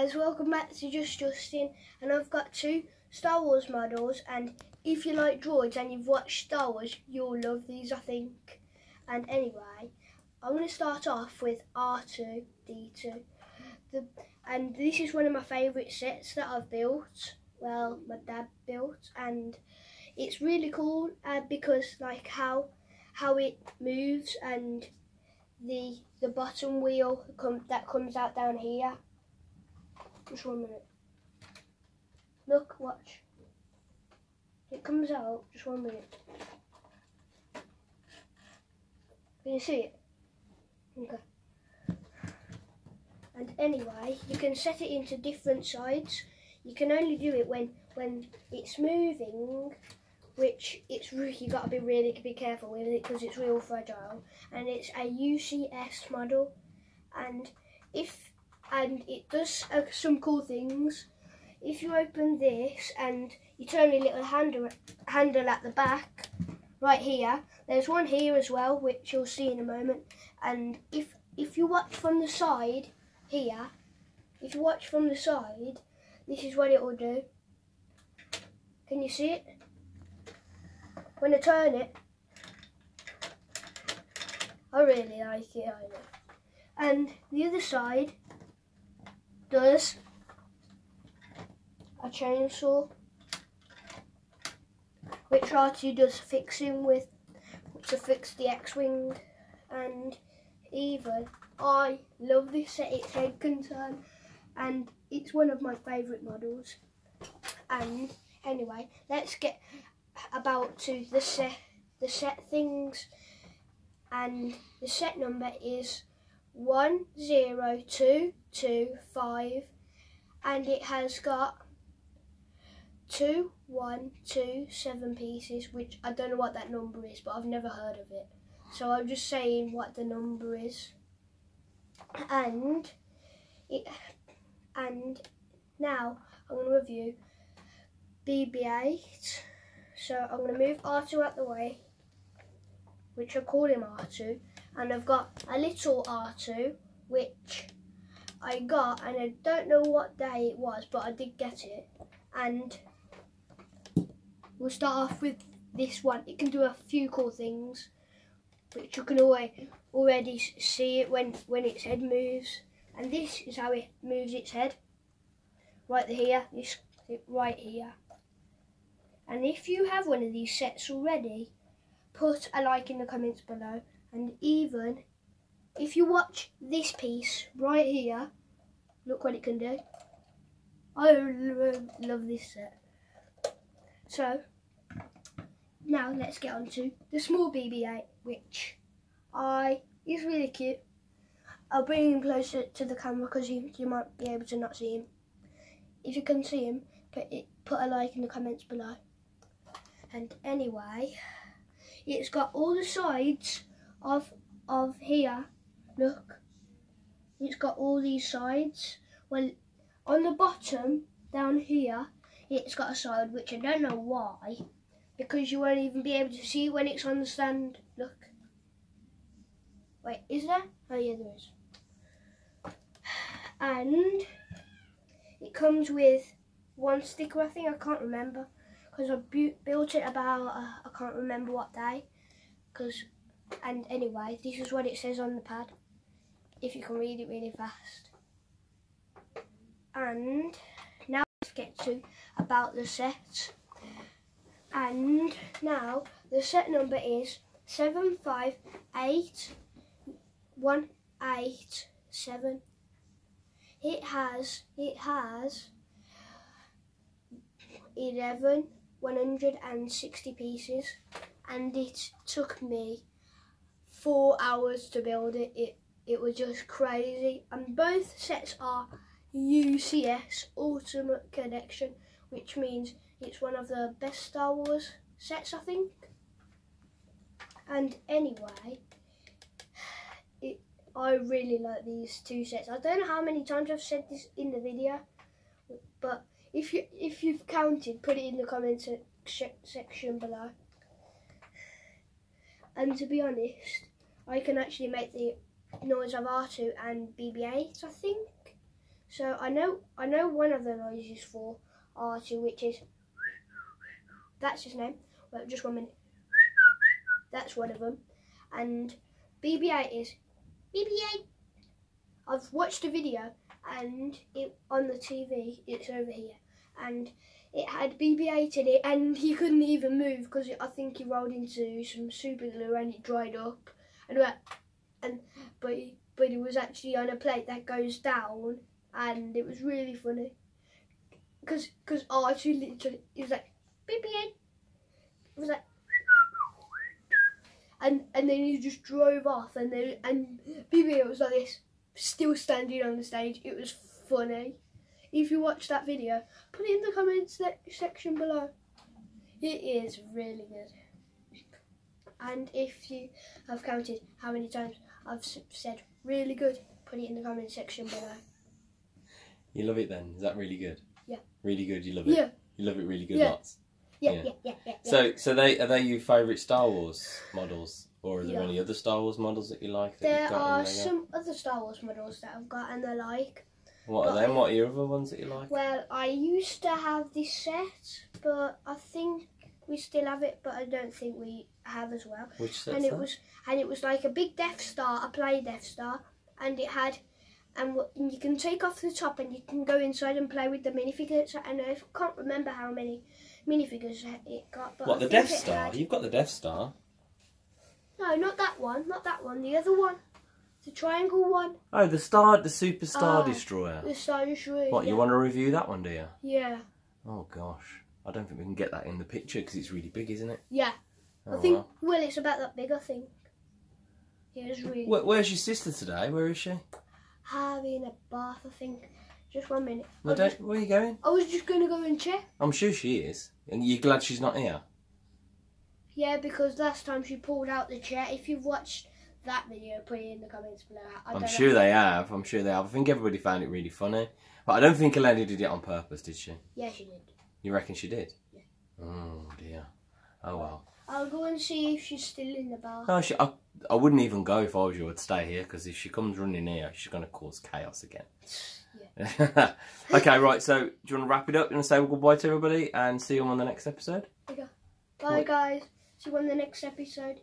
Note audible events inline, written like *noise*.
guys, welcome back to Just Justin and I've got two Star Wars models and if you like droids and you've watched Star Wars you'll love these I think. And anyway I'm going to start off with R2-D2 the, and this is one of my favourite sets that I've built well my dad built and it's really cool uh, because like how how it moves and the the bottom wheel come, that comes out down here just one minute. Look, watch. It comes out, just one minute. Can you see it? Okay. And anyway, you can set it into different sides. You can only do it when when it's moving, which it's you got to be really be careful with it because it's real fragile. And it's a UCS model, and if and it does uh, some cool things. If you open this and you turn your little handle, handle at the back, right here, there's one here as well, which you'll see in a moment. And if if you watch from the side here, if you watch from the side, this is what it will do. Can you see it? When I turn it, I really like it. And the other side, does a chainsaw, which R2 does fixing with to fix the X-Wing and even I love this set, it's head concern and it's one of my favourite models. And anyway let's get about to the set the set things and the set number is one zero two two five and it has got two one two seven pieces which I don't know what that number is but I've never heard of it. So I'm just saying what the number is. And it and now I'm going to review BB-8 so I'm going to move R2 out the way which I call him R2 and I've got a little R2 which I got and I don't know what day it was but I did get it. And we'll start off with this one. It can do a few cool things which you can already already see it when when its head moves. And this is how it moves its head. Right here this right here. And if you have one of these sets already put a like in the comments below. And even if you watch this piece right here look what it can do. I love this set. So now let's get on to the small BB-8 which I is really cute. I'll bring him closer to the camera because you, you might be able to not see him. If you can see him put, a like in the comments below. And anyway it's got all the sides of of here look it's got all these sides. Well on the bottom down here it's got a side which I don't know why because you won't even be able to see when it's on the stand. Look. Wait is there? Oh yeah there is. And it comes with one sticker I think. I can't remember because I built it about uh, I can't remember what day because and anyway this is what it says on the pad if you can read it really fast. And now let's get to about the set. And now the set number is seven five eight one eight seven. It has it has 11 160 pieces and it took me four hours to build it. It it was just crazy. And both sets are UCS Ultimate Connection, which means it's one of the best Star Wars sets, I think. And anyway, it I really like these two sets. I don't know how many times I've said this in the video, but if you if you've counted, put it in the comments section below. And to be honest, I can actually make the noise of R2 and BB-8, I think. So I know I know one of the noises for R2, which is that's his name. Well, just one minute. That's one of them, and BB-8 is BB-8. I've watched a video and it on the TV. It's over here, and it had BB-8 in it, and he couldn't even move because I think he rolled into some super glue and it dried up, and went, and but but it was actually on a plate that goes down, and it was really funny, because because Archie literally he was like BB-8, it was like. And and then he just drove off, and then and BB-8 was like this, still standing on the stage. It was funny. If you watch that video, put it in the comments section below. It is really good. And if you have counted how many times I've said really good, put it in the comment section below. You love it then? Is that really good? Yeah. Really good. You love it. Yeah, You love it really good. Yeah. Lots. yeah, Yeah. yeah, yeah, yeah. yeah. So, so they are they your favourite Star Wars models, or are there any other Star Wars models that you like? That there you've got are some other Star Wars models that I've got and I like. What are them? What are your other ones that you like? Well, I used to have this set, but I think we still have it, but I don't think we have as well. Which sets and it that? was and it was like a big Death Star, a play Death Star, and it had and, and you can take off the top and you can go inside and play with the minifigures. And I can't remember how many minifigures it got. But What I the Death Star? had- You've got the Death Star. No, not that one. Not that one. The other one, the triangle one, Oh, the Star, the Super Star Ah. Destroyer. the Star Destroyer. What yeah. you want to review that one, do you? Yeah, Oh gosh, I don't think we can get that in the picture because it's really big, isn't it? yeah. Oh, I think. well. Well. it's about that big. I think. Yeah, it's really Where, where's your sister today? Where is she? having a bath. I think. Just one minute. No, was just, where are you going? I was just gonna go and check. I'm sure she is. And you're glad she's not here? Yeah, because last time she pulled out the chair. If you've watched that video, put it in the comments below. I I'm don't sure they have. I'm sure they have. I think everybody found it really funny. But I don't think Eleni did it on purpose, did she? Yeah, she did. You reckon she did? Yeah. Oh dear. Oh well. I'll go and see if she's still in the bath. No, she, I, I wouldn't even go if I was you. I'd stay here because if she comes running here, she's going to cause chaos again. *laughs* okay, right. So, do you want to wrap it up? You want to say goodbye to everybody and see you on the next episode? Bye, Cool. guys. See you on the next episode.